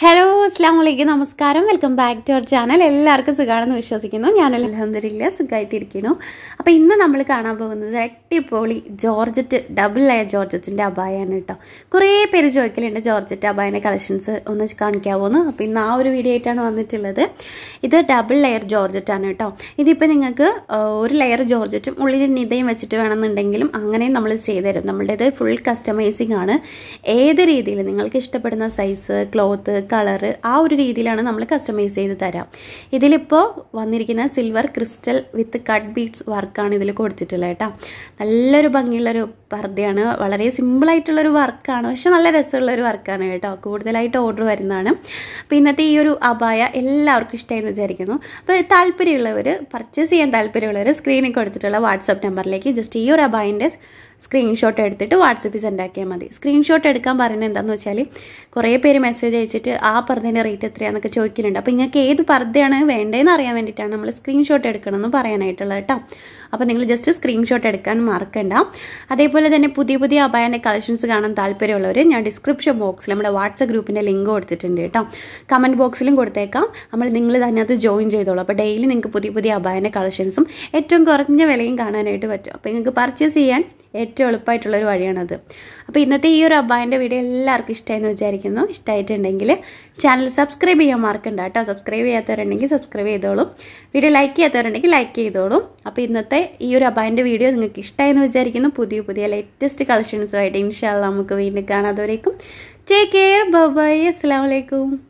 Hello അസ്സാം വലൈക്കും നമസ്കാരം. Welcome back to our channel എല്ലാവർക്കും സുഖമാണെന്ന് വിശ്വസിക്കുന്നു. ഞാൻ അലഹമ്മദില്ല സുഖമായിട്ടിരിക്കുന്നു അപ്പോൾ ഇന്ന് നമ്മൾ കാണാൻ പോകുന്നത് അടിപൊളി ജോർജറ്റ് ഡബിൾ ലെയർ ജോർജറ്റിന്റെ അബായാണ് കേട്ടോ. കുറേ പേര് ചോദിക്കലുണ്ട് ജോർജറ്റ് അബായന്റെ കളക്ഷൻസ് ഒന്ന് കാണിക്കാവോന്ന്. അപ്പോൾ ഇന്ന് ആ ഒരു വീഡിയോ ആയിട്ടാണ് വന്നിട്ടുള്ളത്. ഇത് ഡബിൾ ലെയർ ജോർജറ്റാണ് കേട്ടോ. ഇതിപ്പോൾ നിങ്ങൾക്ക് ഒരു ലെയർ ജോർജറ്റും ഉള്ളിൽ നിതയും വെച്ചിട്ട് വേണമെന്നുണ്ടെങ്കിലും അങ്ങനെയും നമ്മൾ ചെയ്തുതരും. നമ്മളുടേത് ഫുൾ കസ്റ്റമൈസിങ് ആണ്. ഏത് രീതിയിൽ നിങ്ങൾക്ക് ഇഷ്ടപ്പെടുന്ന സൈസ് ക്ലോത്ത് കളറ് ആ ഒരു രീതിയിലാണ് നമ്മൾ കസ്റ്റമൈസ് ചെയ്ത് തരാം. ഇതിലിപ്പോൾ വന്നിരിക്കുന്ന silver crystal with cut beads വർക്കാണ് ഇതിൽ കൊടുത്തിട്ടുള്ളത് കേട്ടോ. നല്ലൊരു ഭംഗിയുള്ളൊരു പർദ്ദയാണ്. വളരെ സിമ്പിളായിട്ടുള്ളൊരു വർക്കാണ് പക്ഷെ നല്ല രസമുള്ളൊരു വർക്കാണ് കേട്ടോ. കൂടുതലായിട്ട് ഓർഡർ വരുന്നതാണ്. അപ്പോൾ ഇന്നത്തെ ഈ ഒരു അപായ എല്ലാവർക്കും ഇഷ്ടമായെന്ന് വിചാരിക്കുന്നു. അപ്പോൾ താല്പര്യമുള്ളവർ പർച്ചേസ് ചെയ്യാൻ താല്പര്യമുള്ളവർ സ്ക്രീനിൽ കൊടുത്തിട്ടുള്ള വാട്സപ്പ് നമ്പറിലേക്ക് ജസ്റ്റ് ഈ ഒരു അബായിന്റെ സ്ക്രീൻഷോട്ട് എടുത്തിട്ട് വാട്സപ്പിൽ സെൻഡ് ആക്കിയാൽ മതി. സ്ക്രീൻഷോട്ട് എടുക്കാൻ പറയുന്നത് എന്താണെന്ന് വെച്ചാൽ കുറേ പേര് മെസ്സേജ് അയച്ചിട്ട് ആ പർദ്ദേന്റെ റേറ്റ് എത്രയാണെന്നൊക്കെ ചോദിക്കുന്നുണ്ട് അപ്പോൾ നിങ്ങൾക്ക് ഏത് പർദ്ദയാണ് വേണ്ടതെന്ന് അറിയാൻ വേണ്ടിയിട്ടാണ് നമ്മൾ സ്ക്രീൻഷോട്ട് എടുക്കണമെന്ന് പറയാനായിട്ടുള്ളത് കേട്ടോ അപ്പോൾ നിങ്ങൾ ജസ്റ്റ് സ്ക്രീൻഷോട്ട് എടുക്കാൻ മറക്കണ്ട അതേപോലെ തന്നെ പുതിയ പുതിയ അബായന്റെ കളക്ഷൻസ് കാണാൻ താല്പര്യമുള്ളവർ ഞാൻ ഡിസ്ക്രിപ്ഷൻ ബോക്സിൽ നമ്മുടെ വാട്സപ്പ് ഗ്രൂപ്പിന്റെ ലിങ്ക് കൊടുത്തിട്ടുണ്ട് കേട്ടോ കമന്റ് ബോക്സിലും കൊടുത്തേക്കാം. നമ്മൾ നിങ്ങൾ തന്നെ അത് ജോയിൻ ചെയ്തോളൂ. അപ്പോൾ ഡെയിലി നിങ്ങൾക്ക് പുതിയ പുതിയ അബായന്റെ കളക്ഷൻസും ഏറ്റവും കുറഞ്ഞ വിലയും കാണാനായിട്ട് പറ്റും. അപ്പോൾ നിങ്ങൾക്ക് പർച്ചേസ് ചെയ്യാൻ ഏറ്റവും എളുപ്പമായിട്ടുള്ളൊരു വഴിയാണത്. അപ്പോൾ ഇന്നത്തെ ഈ ഒരു അബ്ബായന്റെ വീഡിയോ എല്ലാവർക്കും ഇഷ്ടമായെന്ന് വിചാരിക്കുന്നു. ഇഷ്ടമായിട്ടുണ്ടെങ്കിൽ ചാനൽ സബ്സ്ക്രൈബ് ചെയ്യാൻ മാർക്കുണ്ട് കേട്ടോ. സബ്സ്ക്രൈബ് ചെയ്യാത്തവരുണ്ടെങ്കിൽ സബ്സ്ക്രൈബ് ചെയ്തോളൂ. വീഡിയോ ലൈക്ക് ചെയ്യാത്തവരുണ്ടെങ്കിൽ ലൈക്ക് ചെയ്തോളൂ. അപ്പോൾ ഇന്നത്തെ ഈ ഒരു അബ്ബായന്റെ വീഡിയോ നിങ്ങൾക്ക് ഇഷ്ടമായെന്ന് വിചാരിക്കുന്നു. പുതിയ പുതിയ ലേറ്റസ്റ്റ് കളക്ഷൻസുമായിട്ട് ഇൻഷാല്ല നമുക്ക് വീണ്ടും കാണാത്തവരേക്കും ടേക്ക് കെയർ ബൈ അസ്സാം വലൈക്കും